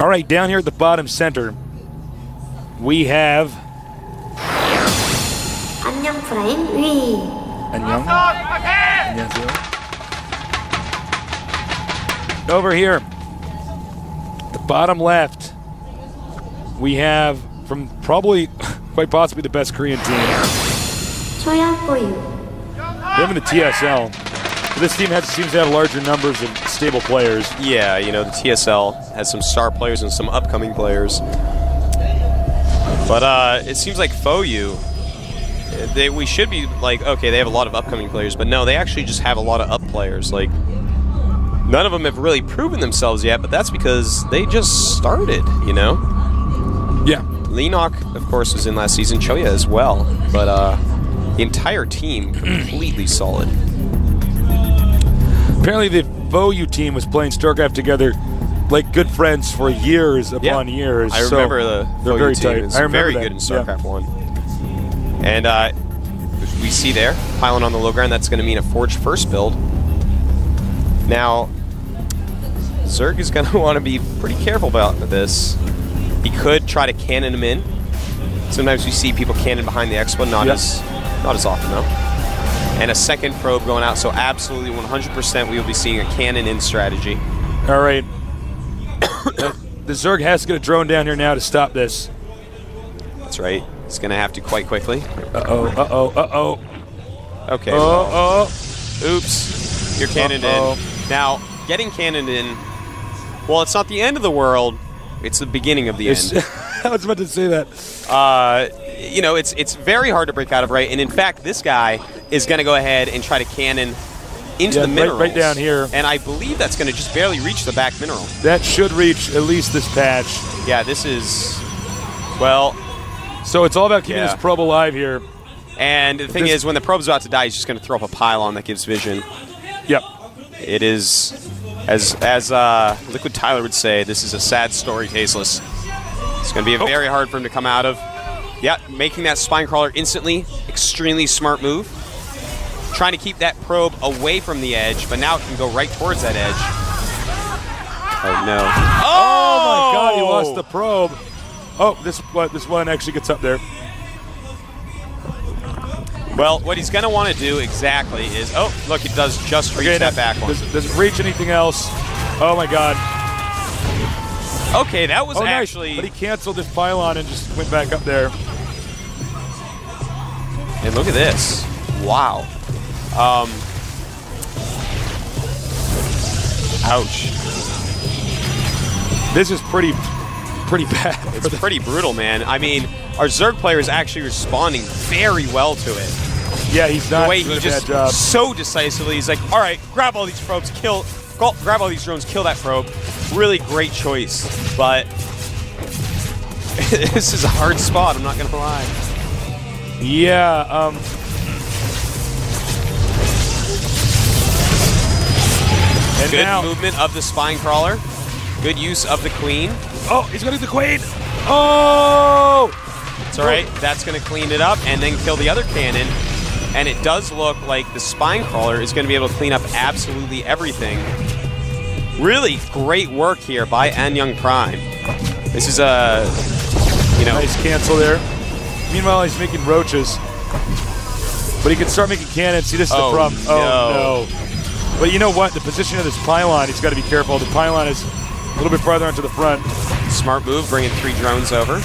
All right, down here at the bottom center, we have 안녕 프라임 위. 안녕. 안녕하세요. Over here, the bottom left, we have from probably, quite possibly the best Korean team. 초야 보유. They're in the TSL. This team has, seems to have larger numbers of stable players. Yeah, you know, the TSL has some star players and some upcoming players. But uh, it seems like FOU, they, we should be like, okay, they have a lot of upcoming players, but no, they actually just have a lot of up players. Like, none of them have really proven themselves yet, but that's because they just started, you know? Yeah. Lenok, of course, was in last season, Choya as well, but uh, the entire team completely solid. Apparently, the FOU team was playing StarCraft together like good friends for years upon Yeah. years. I so remember the they're very team tight. I remember very that. good in Yeah. One. And uh, we see there pylon on the low ground. That's going to mean a forged first build. Now, Zerg is going to want to be pretty careful about this. He could try to cannon him in. Sometimes we see people cannon behind the Expo, not Yep. as not as often though. And a second probe going out, so absolutely 100% we will be seeing a cannon in strategy. All right. Uh, the Zerg has to get a drone down here now to stop this. That's right. It's going to have to quite quickly. Uh oh. Uh oh. Uh oh. Okay. Oh. Oh. Oops. You're cannoned Uh-oh. in. Now, getting cannoned in, well, it's not the end of the world. It's the beginning of the It's- end. I was about to say that. Uh, you know, it's it's very hard to break out of right. And in fact, this guy is going to go ahead and try to cannon into Yeah, the right- minerals. right down here. And I believe that's going to just barely reach the back mineral. That should reach at least this patch. Yeah, this is, well, So it's all about keeping Yeah. this probe alive here. and the thing This- is, when the probe's about to die, he's just going to throw up a pylon that gives vision. Yep. It is, as as uh, Liquid Tyler would say, this is a sad story, Tasteless. It's going to be Oh. very hard for him to come out of. Yeah, making that spine crawler instantly, extremely smart move. Trying to keep that probe away from the edge, but now it can go right towards that edge. Oh no! Oh, oh my God! He lost the probe. Oh, this what this one actually gets up there. Well, what he's going to want to do exactly is, oh, look, it does just reach Okay, that back one. Does, does it reach anything else? Oh my God! Okay, that was Oh, nice. actually. But he canceled his pylon and just went back up there. And look at this. Wow. Um. Ouch. This is pretty, pretty bad. It's pretty brutal, man. I mean, our Zerg player is actually responding very well to it. yeah, he's not The way he just so decisively, he's like, all right, grab all these probes, kill, grab all these drones, kill that probe. Really great choice, but this is a hard spot. I'm not gonna lie. Yeah. Um. And Good now, movement of the spine crawler. Good use of the queen. oh, he's gonna do the queen. Oh! It's all right. That's going to clean it up and then kill the other cannon. And it does look like the spine crawler is going to be able to clean up absolutely everything. Really great work here by AnNyeong Prime. This is a, you know, Nice cancel there. Meanwhile, he's making roaches. But he can start making cannons. See, this is Oh, the problem. no. Oh, no. But you know what? The position of this pylon, he's got to be careful. The pylon is a little bit farther onto the front. smart move, bringing three drones over.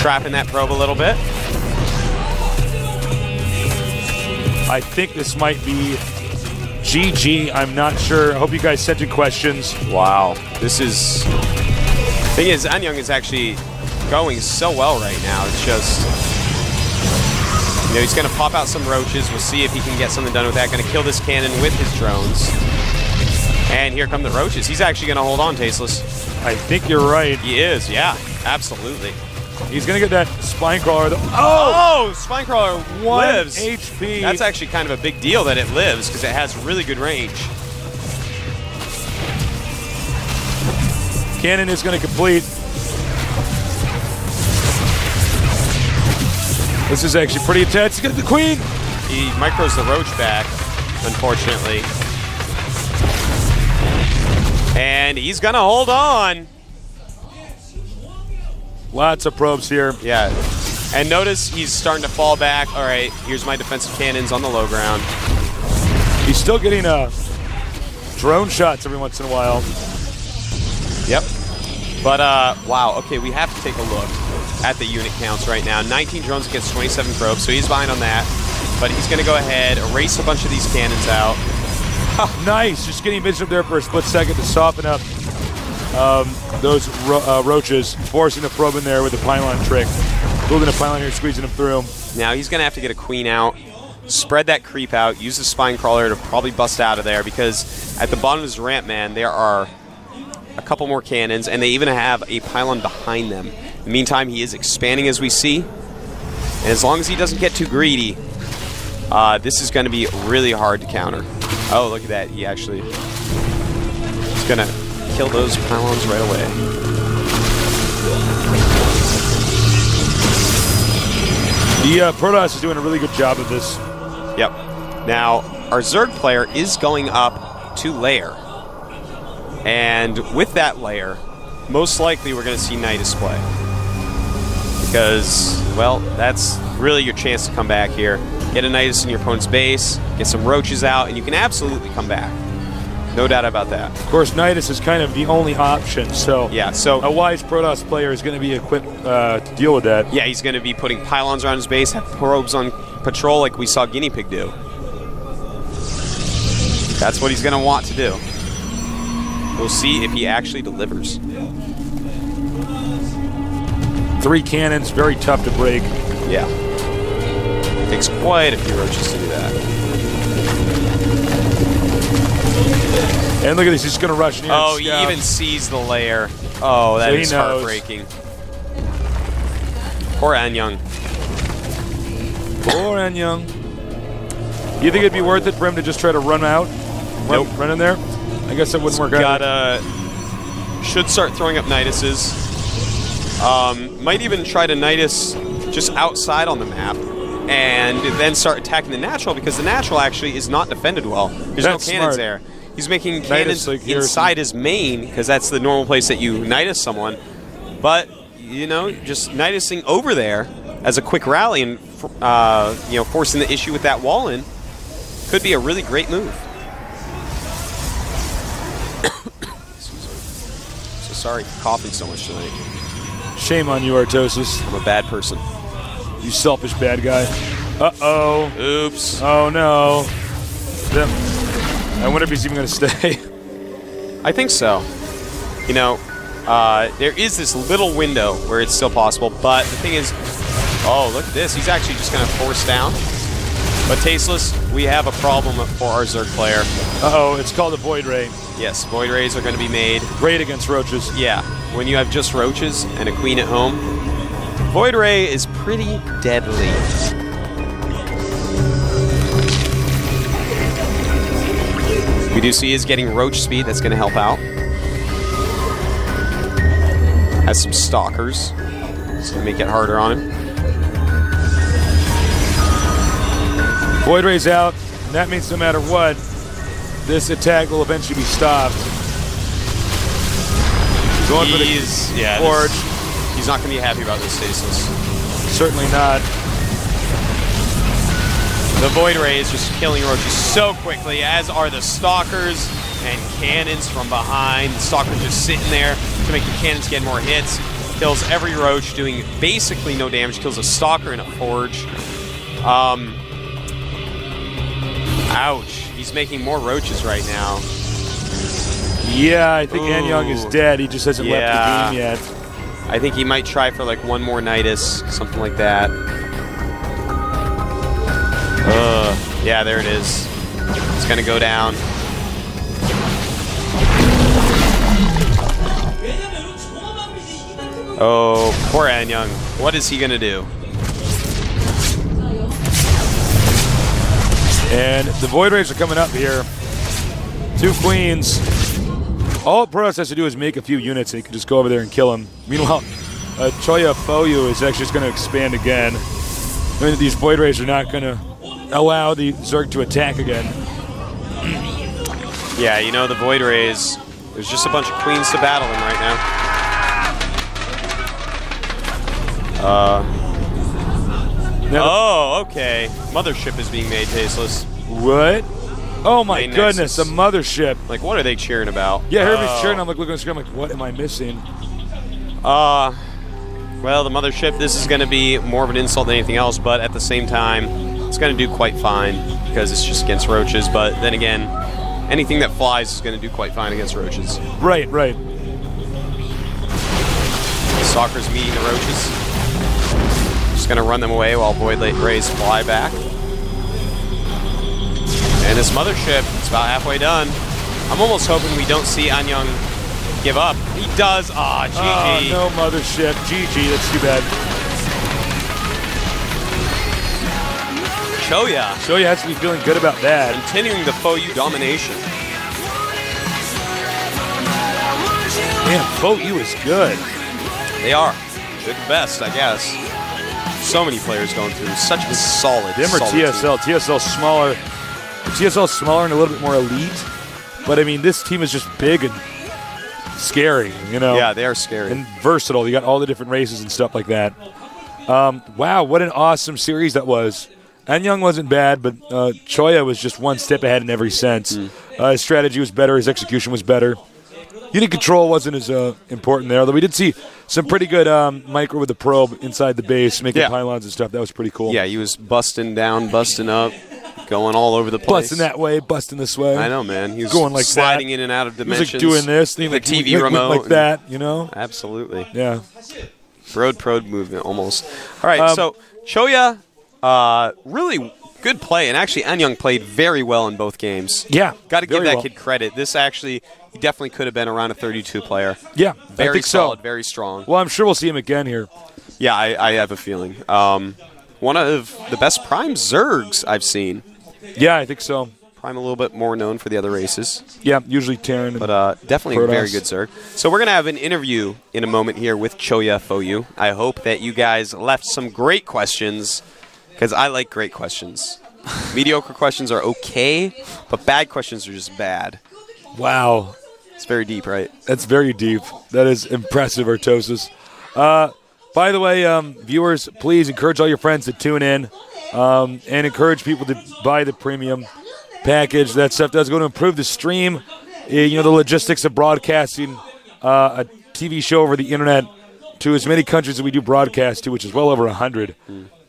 Trapping that probe a little bit. I think this might be GG. I'm not sure. I hope you guys sent in questions. Wow. This is. Thing is, AnNyeong is actually going so well right now. It's just. Know, he's going to pop out some roaches. We'll see if he can get something done with that. Going to kill this cannon with his drones. And here come the roaches. He's actually going to hold on, Tasteless. I think you're right. He is, yeah. Absolutely. He's going to get that spine crawler. though. Oh! Oh, Spine Crawler One lives. HP. That's actually kind of a big deal that it lives because it has really good range. Cannon is going to complete. This is actually pretty intense. He's got the queen. He micros the roach back, unfortunately. And he's going to hold on. Lots of probes here. Yeah. And notice he's starting to fall back. All right, here's my defensive cannons on the low ground. He's still getting uh, drone shots every once in a while. Yep. But, uh, wow, okay, we have to take a look at the unit counts right now. 19 drones against 27 probes, so he's behind on that. But he's going to go ahead, erase a bunch of these cannons out. Nice, just getting vision up there for a split second to soften up um, those ro- uh, roaches, forcing the probe in there with the pylon trick. Building a pylon here, squeezing them through. Now he's going to have to get a queen out, spread that creep out, use the spine crawler to probably bust out of there because at the bottom of his ramp, man, there are a couple more cannons, and they even have a pylon behind them. The meantime, he is expanding as we see, and as long as he doesn't get too greedy, uh, this is going to be really hard to counter. Oh, look at that. He actually is going to kill those pylons right away. The uh, Protoss is doing a really good job of this. Yep. Now, our Zerg player is going up to lair. And with that lair, most likely we're going to see Nidus play. Because, well, that's really your chance to come back here. Get a Nidus in your opponent's base, get some roaches out, and you can absolutely come back. No doubt about that. Of course, Nidus is kind of the only option, so Yeah, so a wise Protoss player is going to be equipped uh, to deal with that. Yeah, he's going to be putting pylons around his base, have probes on patrol like we saw Guinea Pig do. That's what he's going to want to do. We'll see if he actually delivers. Three cannons, very tough to break. Yeah. Takes quite a few roaches to do that. And look at this, he's going to rush near. Oh, he even sees the lair. Oh, that So he is knows. heartbreaking. Poor AnNyeong. Poor AnNyeong. You think it'd be worth it for him to just try to run out? Run, Nope. run in there? I guess that wouldn't work out. Gotta should start throwing up Niduses. Um, might even try to Nidus just outside on the map, and then start attacking the natural because the natural actually is not defended well. There's That's no cannons smart. there. He's making cannons like inside his main because that's the normal place that you Nidus someone. But you know, just Nidusing over there as a quick rally and uh, you know forcing the issue with that wall in could be a really great move. so sorry for coughing so much tonight. Shame on you, Artosis. I'm a bad person. You selfish bad guy. Uh-oh. Oops. Oh, no. I wonder if he's even going to stay. I think so. You know, uh, there is this little window where it's still possible, but the thing is, oh, look at this. He's actually just going to force down. But Tasteless, we have a problem for our Zerg player. Uh-oh, it's called a Void Ray. Yes, Void Rays are going to be made. Great against roaches. Yeah, when you have just roaches and a queen at home, Void Ray is pretty deadly. We do see is getting roach speed. That's going to help out. Has some stalkers. It's going to make it harder on him. Void Ray's out, and that means no matter what, this attack will eventually be stopped. Going for the yeah. forge. this- he's not going to be happy about this stasis. Certainly not. The Void Ray is just killing roaches so quickly, as are the Stalkers and cannons from behind. The Stalkers just sitting there to make the cannons get more hits. Kills every roach, doing basically no damage. Kills a Stalker and a Forge. Um, ouch. He's making more roaches right now. Yeah, I think AnNyeong is dead. He just hasn't Yeah. left the game yet. I think he might try for like one more Nidus, something like that. Uh, yeah, there it is. It's gonna go down. Oh, poor AnNyeong. What is he gonna do? And the Void Rays are coming up here. Two queens. All Protoss has to do is make a few units and he can just go over there and kill him. Meanwhile, uh, Choya Foyu is actually just going to expand again. I mean, these Void Rays are not going to allow the Zerg to attack again. Yeah, you know the Void Rays There's just a bunch of queens to battle them right now. Uh, Oh, okay. Mothership is being made Tasteless. What? Oh my goodness, a mothership. Like, what are they cheering about? Yeah, Herbie's Oh. cheering. I'm like looking at the screen. I'm like, what am I missing? Uh, well, the mothership, this is going to be more of an insult than anything else, but at the same time, it's going to do quite fine because it's just against roaches. But then again, anything that flies is going to do quite fine against roaches. Right, right. Soccer's meeting the roaches. Just going to run them away while Void Rays fly back. And this mothership is about halfway done. I'm almost hoping we don't see AnNyeong give up. He does. Ah, GG. Oh, no mothership. GG. That's too bad. Choya So you have to be feeling good about that. continuing the Fou domination. Man, FOU is good. They are. They're the best, I guess. So many players going through such a solid. Them or solid team. TSL. TSL smaller. TSL smaller and a little bit more elite. But I mean, this team is just big and scary, you know? Yeah, they are scary. and versatile. You got all the different races and stuff like that. Um, wow, what an awesome series that was. AnNyeong wasn't bad, but uh, Choya was just one step ahead in every sense. Uh, his strategy was better, his execution was better. Unit control wasn't as uh, important there, although we did see some pretty good um, micro with the probe inside the base, making Yeah. pylons and stuff. That was pretty cool. yeah, he was busting down, busting up, going all over the place. busting that way, busting this way. I know, man. He was Going like sliding that. in and out of He was dimensions. like doing this, thing the like TV like, remote like that, you know? Absolutely. Yeah. Road prode movement almost. All right, Um, so Choya, uh, really good play, and actually AnNyeong played very well in both games. Yeah, Got to give that well. kid credit. This actually, he definitely could have been around a 32 player. Yeah, I Very think solid, so. very strong. Well, I'm sure we'll see him again here. Yeah, I, I have a feeling. Um, one of the best Prime Zergs I've seen. Yeah, I think so. Prime a little bit more known for the other races, Yeah, usually Terran. but uh, definitely a very good Zerg. So we're gonna have an interview in a moment here with Choya Foyu. I hope that you guys left some great questions because I like great questions. Mediocre questions are okay, but bad questions are just bad. wow. It's very deep, right? That's very deep. That is impressive, Artosis. Uh, by the way, um, viewers, please encourage all your friends to tune in um, and encourage people to buy the premium package. That stuff does going to improve the stream. eh, You know, the logistics of broadcasting uh, a TV show over the internet to as many countries as we do broadcast to, which is well over 100,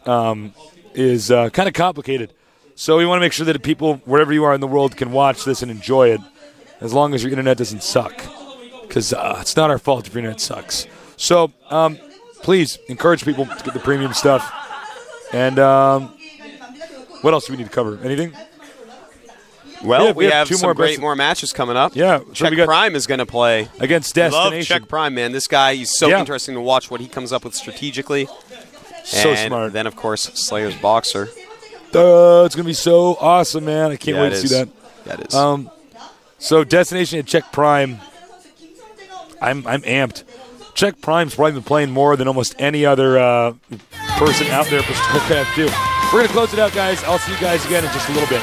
um, is uh, kind of complicated. So we want to make sure that people, wherever you are in the world, can watch this and enjoy it as long as your internet doesn't suck. Because uh, it's not our fault if your internet sucks. So um, please encourage people to get the premium stuff. And um, what else do we need to cover? Anything? Well, Yeah, we, we have have, two some more great best- more matches coming up. Yeah, Check got- Prime is going to play. Against Love Destination. Check Prime, man. This guy, he's so Yeah. interesting to watch what he comes up with strategically. So and smart. Then, of course, Slayer's Boxer. Uh, it's going to be so awesome, man. I can't Yeah, wait to is. see that. That is. Um, so Destination and Check Prime. I'm I'm amped. Check Prime's probably been playing more than almost any other uh, person out there for StarCraft 2. We're gonna close it out, guys. I'll see you guys again in just a little bit.